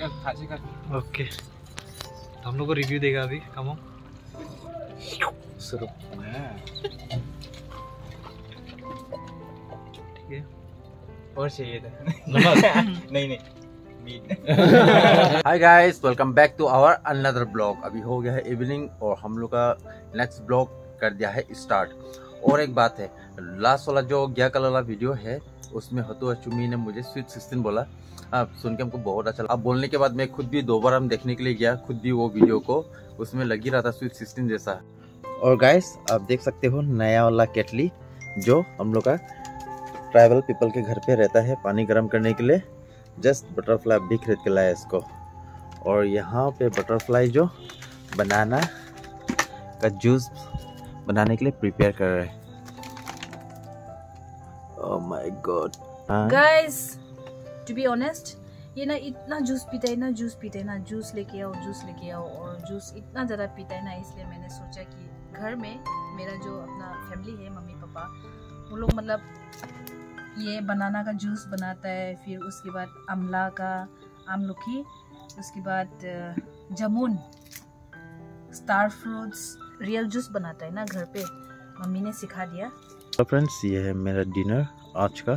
Okay. तो हम लोग को रिव्यू देगा अभी कमो शुरू ठीक है। और चाहिए था। नहीं नहीं। Hi guys welcome back to our another blog अभी हो गया है इवनिंग और हम लोग का नेक्स्ट ब्लॉग कर दिया है स्टार्ट और एक बात है लास्ट वाला जो गया कलर वाला वीडियो है उसमें हतु चुमी ने मुझे स्वीट सिक्सटीन बोला। अब सुन के हमको बहुत अच्छा लगा। अब बोलने के बाद मैं खुद भी दो बार हम देखने के लिए गया, खुद भी वो वीडियो को, उसमें लग ही रहा था स्वीट सिक्सटीन जैसा। और गाइस आप देख सकते हो नया वाला केटली, जो हम लोग का ट्राइबल पीपल के घर पे रहता है पानी गर्म करने के लिए। जस्ट बटरफ्लाई भी खरीद के लाया इसको। और यहाँ पे बटरफ्लाई जो बनाना का जूस बनाने के लिए प्रिपेयर कर रहे हैं। ओह my god guys to be honest ये ना इतना जूस पीता है ना जूस पीता है ना जूस लेके आओ जूस लेके आओ और जूस इतना ज़्यादा पीता है ना इसलिए मैंने सोचा कि घर में मेरा जो अपना फैमिली है मम्मी पापा वो लोग मतलब ये बनाना का जूस बनाता है फिर उसके बाद अमला का आमलुखी उसके बाद जामुन स्टार फ्रूट्स रियल जूस बनाता है ना घर पे मम्मी ने सिखा दिया। तो फ्रेंड्स ये है मेरा डिनर आज का।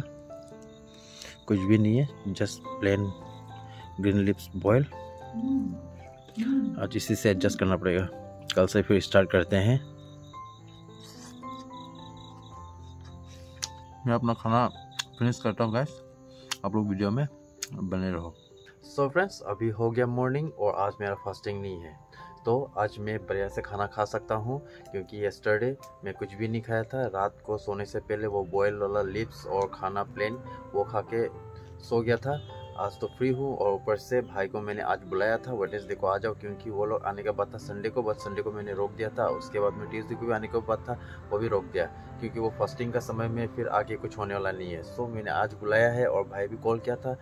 कुछ भी नहीं है just plain green lips boil आज इसी से एडजस्ट करना पड़ेगा। कल से फिर स्टार्ट करते हैं। मैं अपना खाना फिनिश करता हूँ गैस आप लोग वीडियो में बने रहो। सो so फ्रेंड्स अभी हो गया मॉर्निंग और आज मेरा फास्टिंग नहीं है। तो आज मैं बढ़िया से खाना खा सकता हूँ, क्योंकि येस्टरडे मैं कुछ भी नहीं खाया था। रात को सोने से पहले वो बॉयल वाला लिप्स और खाना प्लेन वो खा के सो गया था। आज तो फ्री हूँ और ऊपर से भाई को मैंने आज बुलाया था वेडनेसडे को आ जाओ, क्योंकि वो लोग आने का बात था संडे को बस संडे को मैंने रोक दिया था। उसके बाद में ट्यूजडे को भी आने का बात था, वो भी रोक दिया क्योंकि वो फास्टिंग का समय में फिर आगे कुछ होने वाला नहीं है। सो मैंने आज बुलाया है और भाई भी कॉल किया था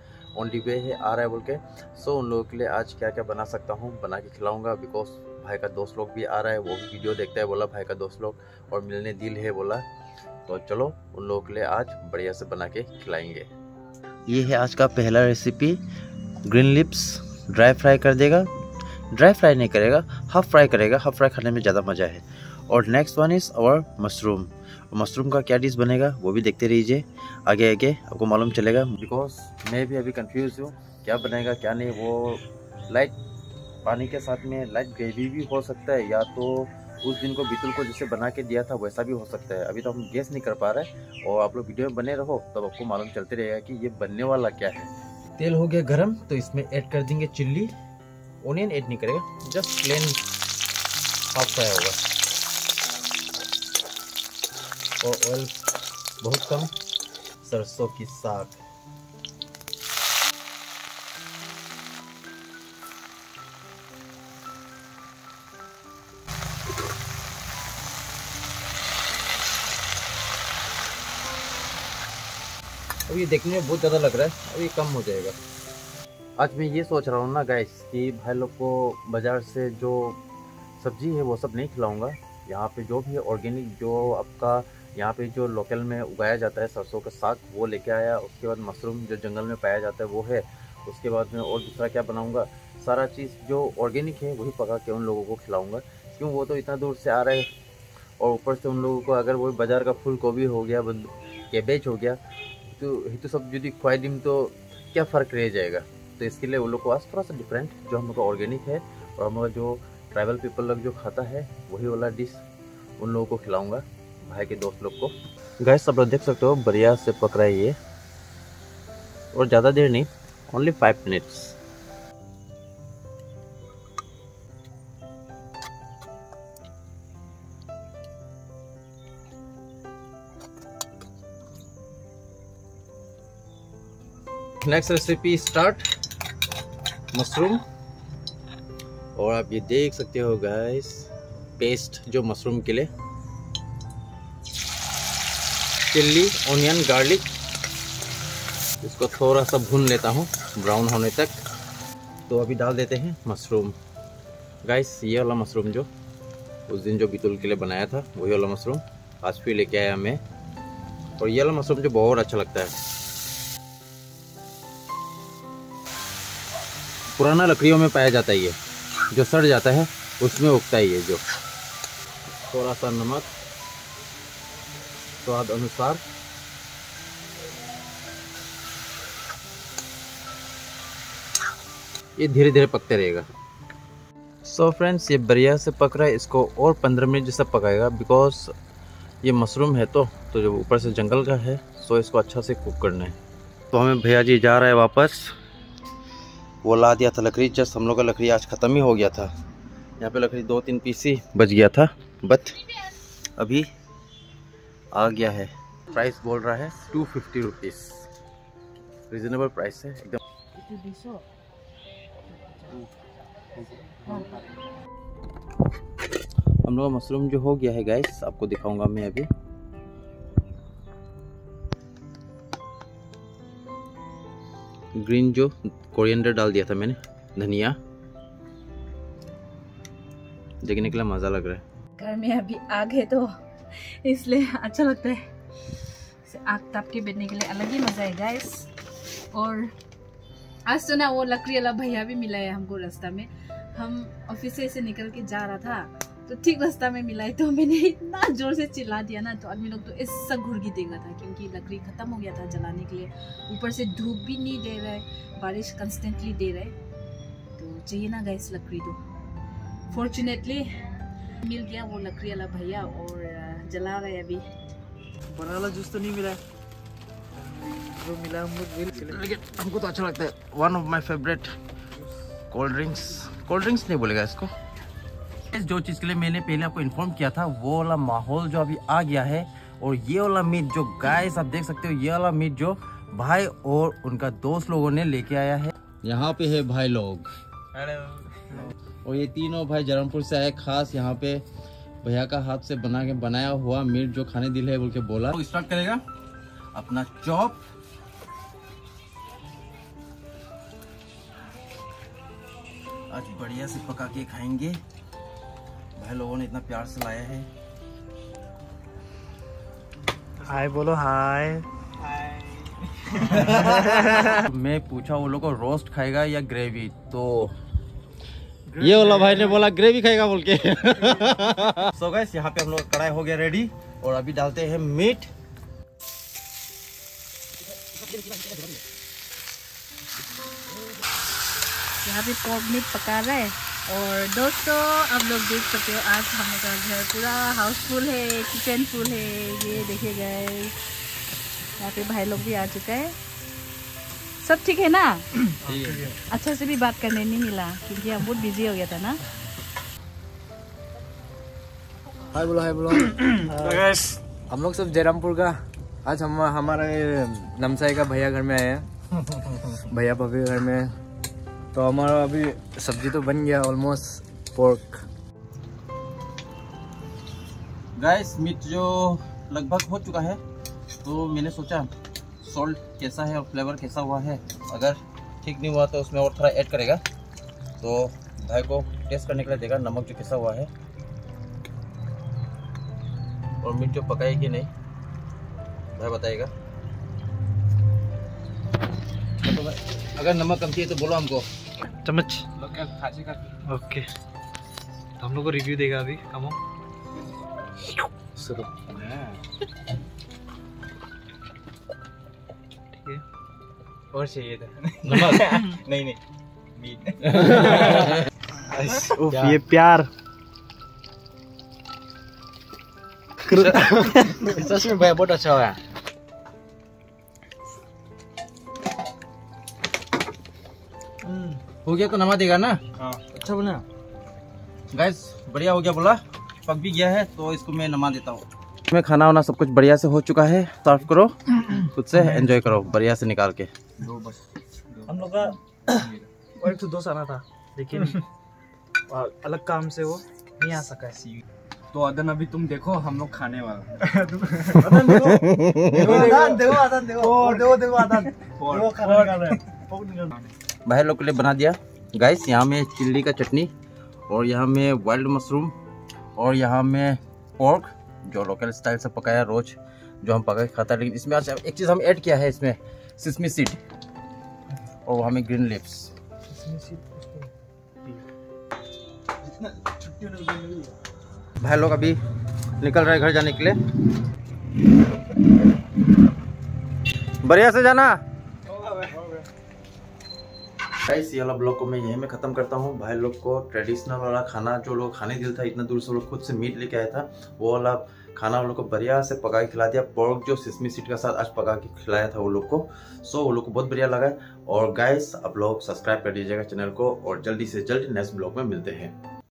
डी वे है, आ रहा है बोल के। सो उन लोगों के लिए आज क्या क्या बना सकता हूँ, बना के खिलाऊँगा बिकॉज़ भाई का दोस्त लोग भी आ रहा है, वो भी वीडियो देखता है बोला, भाई का दोस्त लोग, और मिलने दिल है बोला। तो चलो, उन लोगों के लिए आज बढ़िया से बना के खिलाएँगे। ये है आज का पहला recipe green lips dry fry कर देगा। ड्राई फ्राई नहीं करेगा हाफ़ फ्राई करेगा हाफ़ फ्राई खाने में ज़्यादा मज़ा है। और नेक्स्ट वन इज़ और मशरूम मशरूम का क्या डिश बनेगा, वो भी देखते रहिए। आगे आगे, आपको मालूम चलेगा। बिकॉज़ मैं भी अभी कंफ्यूज हूँ, क्या बनेगा, क्या नहीं, वो लाइट पानी के साथ में लाइट ग्रेवी भी हो सकता है, या तो उस दिन को बितुल को जैसे बना के दिया था, वैसा भी हो सकता है। अभी तो हम गेस नहीं कर पा रहे और आप लोग वीडियो में बने रहो, तब आपको मालूम चलते रहेगा कि ये बनने वाला क्या है। तेल हो गया गरम तो इसमें ऐड कर देंगे चिल्ली ओनियन ऐड नहीं करेगा जस्ट प्लेन हाफ़ फ्राई होगा। और ऑयल बहुत कम, सरसों की साग। अब ये देखने में बहुत ज़्यादा लग रहा है, अब ये कम हो जाएगा। आज मैं ये सोच रहा हूँ ना गैस कि भाई लोग को बाज़ार से जो सब्ज़ी है वो सब नहीं खिलाऊँगा। यहाँ पे जो भी ऑर्गेनिक जो आपका यहाँ पे जो लोकल में उगाया जाता है सरसों का साग, वो लेके आया। उसके बाद मशरूम जो जंगल में पाया जाता है, वो है। उसके बाद में और दूसरा क्या बनाऊँगा? सारा चीज़ जो ऑर्गेनिक है, वही पका के उन लोगों को खिलाऊँगा। क्यों? वो तो इतना दूर से आ रहे हैं। और ऊपर से उन लोगों को अगर वो बाज़ार का फूल गोभी हो गया कैबेज हो गया तो ये तो सब यदि खुआई दिन तो क्या फ़र्क रह जाएगा? तो इसके लिए वो लोग को आज थोड़ा सा डिफरेंट जो हम लोग का ऑर्गेनिक है और हम लोग जो ट्राइबल पीपल लोग जो खाता है, वही वाला डिश उन लोगों को खिलाऊँगा। भाई के दोस्त लोग को। गैस सब लोग देख सकते हो, बढ़िया से पक रहा है ये। और ज़्यादा देर नहीं only five minutes next recipe start mushroom और आप ये देख सकते हो गाइस पेस्ट जो मशरूम के लिए। चिल्ली ऑनियन गार्लिक इसको थोड़ा सा भून लेता हूँ ब्राउन होने तक। तो अभी डाल देते हैं मशरूम गाइस ये वाला मशरूम जो उस दिन जो बितुल के लिए बनाया था, वही वाला मशरूम आज फिर लेके आया मैं। और ये वाला मशरूम जो बहुत अच्छा लगता है। पुराना लकड़ियों में पाया जाता है ये। जो सड़ जाता है, उसमें उगता है ये जो। थोड़ा सा नमक। स्वाद अनुसार। ये धीरे धीरे पकते रहेगा। सो so फ्रेंड्स ये बढ़िया से पक रहा है इसको और पंद्रह मिनट जैसा पकाएगा बिकॉज़ ये मशरूम है तो तो जो ऊपर से जंगल का है सो इसको अच्छा से कुक करना है। तो हमें भैया जी जा रहा है वापस। वो ला दिया था लकड़ी जस्ट हम लोग का लकड़ी आज ख़त्म ही हो गया था। यहाँ पे लकड़ी दो तीन पीस ही बच गया था बट अभी आ गया है। प्राइस बोल रहा है two fifty rupees reasonable price है एकदम। हम लोग मशरूम जो हो गया है गाइस आपको दिखाऊँगा मैं अभी। ग्रीन जो कोरिएंडर डाल दिया था मैंने धनिया। देखने के लिए मज़ा लग रहा है। घर में अभी आग है तो इसलिए अच्छा लगता है। आग ताप के बैठने के लिए अलग ही मज़ा है गाइस और आज तो ना वो लकड़ी वाला भैया भी मिला है हमको रास्ता में। हम ऑफ़िस से निकल के जा रहा था तो ठीक रास्ता में मिला है तो मैंने इतना ज़ोर से चिल्ला दिया ना तो आदमी लोग तो ऐसा घुर के देखा था, क्योंकि लकड़ी खत्म हो गया था जलाने के लिए। ऊपर से धूप भी नहीं दे रहा है, बारिश कंस्टेंटली दे रहा है। तो चाहिए ना गैस लकड़ी तो। फॉर्चुनेटली मिल गया वो लकड़ी वाला भैया और जला रहे अभी। बड़ा वाला जूस तो नहीं मिला जो मिला हम लोग लेकिन हमको तो अच्छा लगता है। One of my favourite cold drinks cold drinks नहीं बोलेगा इसको। इस जो चीज़ के लिए मैंने पहले आपको इन्फॉर्म किया था वो वाला माहौल जो अभी आ गया है और ये वाला मीट जो गाइस आप देख सकते हो ये वाला मीट जो भाई और उनका दोस्त लोगों ने लेके आया है। यहाँ पे है भाई लोग। और ये तीनों भाई जरमपुर से आए खास यहाँ पे भैया का हाथ से बना के बनाया हुआ मीट जो खाने दिल है बोल के बोला। स्टार्ट करेगा। अपना चॉप आज बढ़िया से पका के खाएँगे। भाई लोगों ने इतना प्यार से लाया है। हाय बोलो हाय। मैं पूछा वो लोग को रोस्ट खाएगा या ग्रेवी तो ये वाला भाई ने बोला ग्रेवी खाएगा बोल के. सो गैस यहाँ पे हम लोग कढ़ाई हो गया रेडी और अभी डालते हैं मीट यहाँ पे पोर्क मीट पका रहा है। और दोस्तों आप लोग देख सकते हो आज हम लोग का घर पूरा हाउसफुल है किचन फुल है। ये देखिए गए यहाँ पे भाई लोग भी आ चुका है। सब ठीक है ना? अच्छा से भी बात करने नहीं मिला क्योंकि हम बहुत बिज़ी हो गया था ना। हाय बोलो हाय बोलो। गाइस हम लोग सब जयरामपुर का आज हम हमारे नमसाई का भैया घर में आए हैं। भैया भाभी घर में। तो हमारा अभी सब्ज़ी तो बन गया ऑलमोस्ट पोर्क गाइस मीट जो लगभग हो चुका है तो मैंने सोचा सॉल्ट कैसा है और फ्लेवर कैसा हुआ है? अगर ठीक नहीं हुआ तो उसमें और थोड़ा ऐड करेगा। तो भाई को टेस्ट करने के लिए देगा नमक जो कैसा हुआ है। और मीट जो पका है कि नहीं भाई बताएगा। तो भाई, अगर नमक कम चाहिए तो बोलो हमको। चम्मच। ओके तो हम लोग को रिव्यू देगा अभी कमो ठीक और चाहिए था नमक नहीं नहीं उफ, ये प्यार सच में भैया बहुत अच्छा हुआ हो गया तो नमा देगा ना हाँ अच्छा बना गैस बढ़िया हो गया बोला। पक भी गया है तो इसको मैं नमा देता हूँ। मैं खाना वाना सब कुछ बढ़िया से हो चुका है। सर्व करो। खुद से एंजॉय करो बढ़िया से निकाल के। हम लोग का और एक तो दोस्त आना था लेकिन अलग काम से वो नहीं आ सका है। तो अदन अभी तुम देखो हम लोग खाने वाला अदन देखो। अदन देखो अदन देखो। देखो देखो अदन। खाना निकाल रहा है। भाई लोग के लिए बना दिया। गाइस यहाँ में चिल्ली का चटनी और यहाँ में वाइल्ड मशरूम और यहाँ में पोर्क जो लोकल स्टाइल से पकाया रोज। जो हम पका के खाता है लेकिन इसमें आज एक चीज़ हम ऐड किया है इसमें सिसमी सीड और वहाँ में ग्रीन लिप्स भाई लोग अभी निकल रहे घर जाने के लिए। बढ़िया से जाना। गाइस ये वाला ब्लॉग को मैं यहीं में ख़त्म करता हूँ। भाई लोग को ट्रेडिशनल वाला खाना जो लोग खाने दिल था इतना दूर से लोग खुद से मीट लेके आया था वो वाला खाना उन लोग को बढ़िया से पका के खिला दिया। पोर्क जो सिसमी सीट के साथ आज पका के खिलाया था वो लोग को। सो वो लोग को बहुत बढ़िया लगा और गाइस आप लोग सब्सक्राइब कर दीजिएगा चैनल को और जल्दी से जल्द नेक्स्ट ब्लॉग में मिलते हैं।